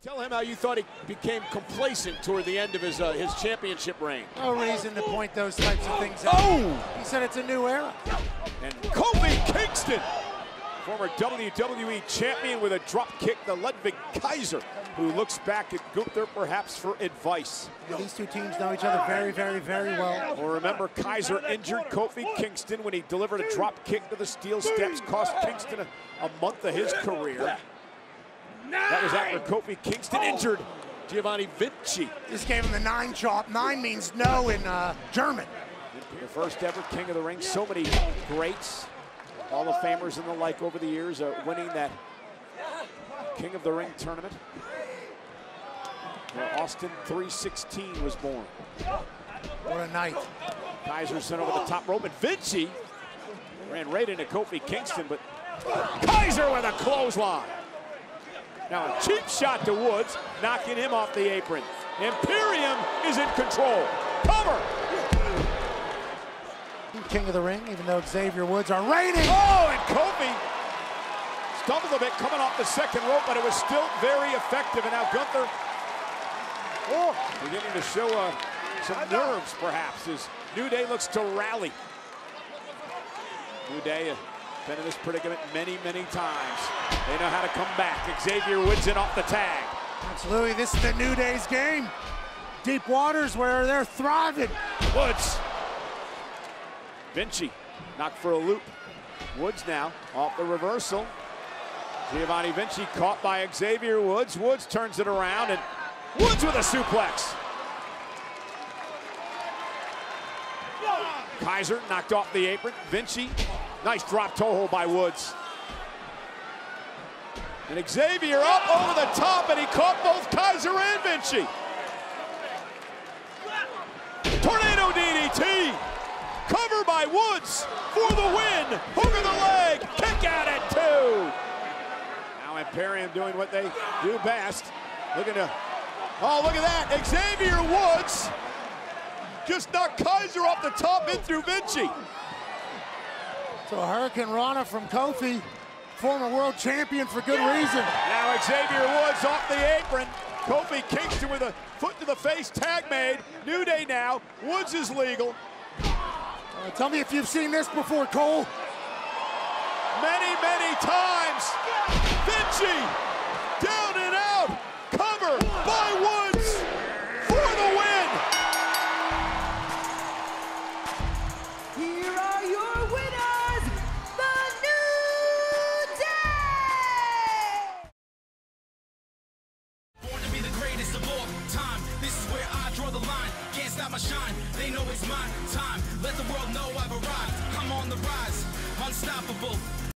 Tell him how you thought he became complacent toward the end of his uh, his championship reign. No reason to point those types of things out. Oh! He said it's a new era. And Kofi Kingston, former WWE champion with a drop kick the Ludwig Kaiser, who looks back at Gunther perhaps for advice. These two teams know each other very, very, very well. Well, remember, Kaiser injured Kofi Kingston when he delivered a drop kick to the steel steps, cost Kingston a, a month of his career. That was after Kofi Kingston injured Giovanni Vinci. This gave him the nine chop. Nein means no in uh, German. The first ever King of the Ring. So many greats, Hall of Famers and the like over the years, uh, winning that King of the Ring tournament. Where Austin 316 was born. What a night. Kaiser sent over the top rope, and Vinci ran right into Kofi Kingston, but Kaiser with a clothesline. Now a cheap shot to Woods, knocking him off the apron. Imperium is in control. Cover. King of the ring, even though Xavier Woods are reigning. Oh, and Kofi stumbled a bit coming off the second rope, but it was still very effective. And now Gunther, oh, beginning to show uh, some nerves, perhaps, as New Day looks to rally. New Day uh, been in this predicament many, many times. They know how to come back. Xavier Woods in off the tag. Absolutely, this is the New Day's game. Deep waters where they're thriving. Woods. Vinci knocked for a loop. Woods now off the reversal. Giovanni Vinci caught by Xavier Woods. Woods turns it around and Woods with a suplex. Kaiser knocked off the apron. Vinci, nice drop toe hold by Woods. And Xavier up over the top, and he caught both Kaiser and Vinci. Tornado DDT. Cover by Woods for the win. Hook of the leg. Kick out at two. Now Imperium doing what they do best. Looking to, oh, look at that. Xavier Woods just knocked Kaiser off the top in through Vinci. So Hurricanrana from Kofi, former world champion for good reason. Now Xavier Woods off the apron. Kofi kicks Kingston with a foot to the face, tag made. New Day now. Woods is legal. Uh, tell me if you've seen this before, Cole. Many, many times. Vinci My shine. They know it's my time. Let the world know I've arrived. I'm on the rise. Unstoppable.